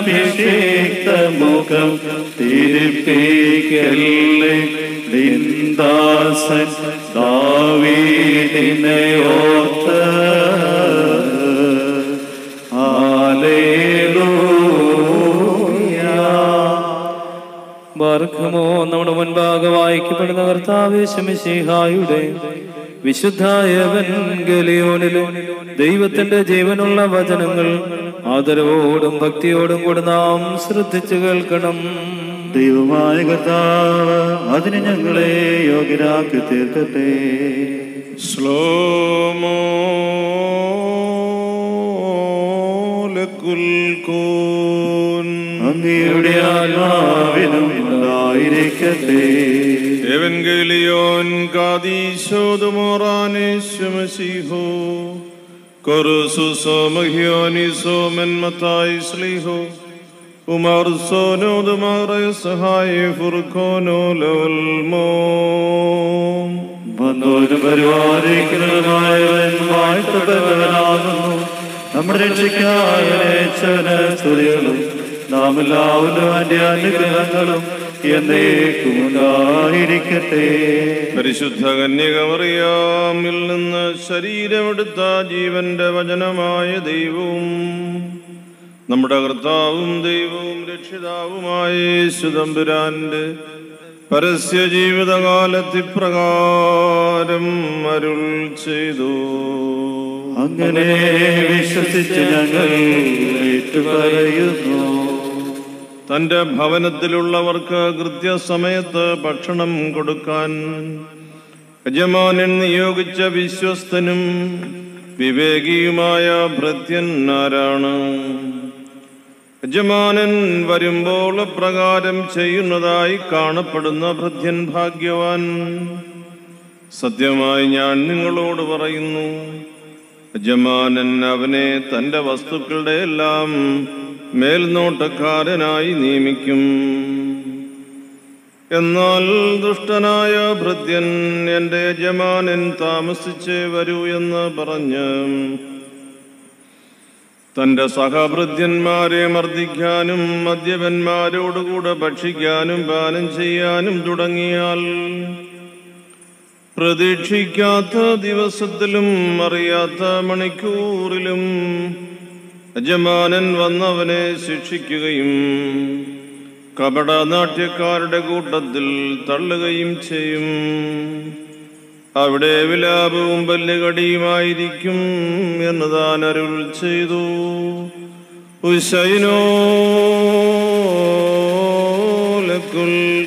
നിന്നഭിഷേക്ത മുഖം തിരുപ്പിക്കല്ലേ നിന്ദാസൻ ദാവീദിനെ നമ്മുടെ മുൻപാകെ വായിക്കപ്പെടുന്ന കർത്താവേശമിശിഹായുടെ വിശുദ്ധായവൻഗലിയോനിലും ദൈവത്തിന്റെ ജീവനുള്ള വചനങ്ങൾ ആദരവോടും ഭക്തിയോടും കൂടെ നാം ശ്രദ്ധിച്ചു കേൾക്കണം. ദൈവമായ കർത്താവ് അതിന് ഞങ്ങളെ യോഗ്യരാക്കി തീർക്കട്ടെ. ശ്ലോമോ ലക്കുൽ കൂൻ അങ്ങയുടെ ആത്മാവിനും ഉണ്ടായിരിക്കട്ടെ എവൻഗലിയോൻ കാദീശോദമോറാനേശ്വമസിഹോ കൊറുസുസോ മഹിയോനിസോ മെന്മത്തായി ശ്ലീഹോ. ഉമർ സോനോദുമാറെ സഹായ ഫുർഖോനോ ലോൽമോ വന്നോരും പരിപാലിക്കുന്നതുമായവൻ വാഴ്ത്തപ്പെട്ടവനാകുന്നു. നമ്മുടെ രക്ഷിക്കായവനെ സ്തുതികളും നാം എല്ലാവരും അതിന്റെ അനുഗ്രഹങ്ങളും എന്നേക്കും ഉണ്ടായിരിക്കട്ടെ പരിശുദ്ധ കന്യകമറിയാമിൽ നിന്ന് ശരീരമെടുത്ത ജീവന്റെ വചനമായ ദൈവവും നമ്മുടെ കർത്താവും ദൈവവും രക്ഷിതാവുമായ സുതമ്പുരാന്റെ പരസ്യ ജീവിതകാലത്തിപ്രകാരം അരുൾ ചെയ്തു. അങ്ങനെ വിശ്വസിച്ച് ഞങ്ങൾ ഏറ്റുപറയുന്നു. തന്റെ ഭവനത്തിലുള്ളവർക്ക് കൃത്യസമയത്ത് ഭക്ഷണം കൊടുക്കാൻ യജമാനൻ നിയോഗിച്ച വിശ്വസ്തനും വിവേകിയുമായ ഭൃത്യൻ ആരാണ് യജമാനൻ വരുമ്പോൾ പ്രകാരം ചെയ്യുന്നതായി കാണപ്പെടുന്ന ഭൃത്യൻ ഭാഗ്യവാൻ. സത്യമായി ഞാൻ നിങ്ങളോട് പറയുന്നു യജമാനൻ അവനെ തന്റെ വസ്തുക്കളുടെ എല്ലാം മേൽനോട്ടക്കാരനായി നിയമിക്കും. എന്നാൽ ദുഷ്ടനായ ഭൃത്യൻ എന്റെ യജമാനൻ താമസിച്ചേ വരൂ എന്ന് പറഞ്ഞ് തന്റെ സഹഭൃത്യന്മാരെ മർദ്ദിക്കാനും മദ്യപന്മാരോടുകൂടെ ഭക്ഷിക്കാനും പാനം ചെയ്യാനും തുടങ്ങിയാൽ പ്രതീക്ഷിക്കാത്ത ദിവസത്തിലും അറിയാത്ത മണിക്കൂറിലും യജമാനൻ വന്നവനെ ശിക്ഷിക്കുകയും കപടനാട്യക്കാരുടെ കൂട്ടത്തിൽ തള്ളുകയും ചെയ്യും. അവിടെ വിലാപവും പല്ലുകടിയുമായിരിക്കും എന്ന് താൻ അരുൾ ചെയ്തു. ഉശൈനോ ലക്കുൽ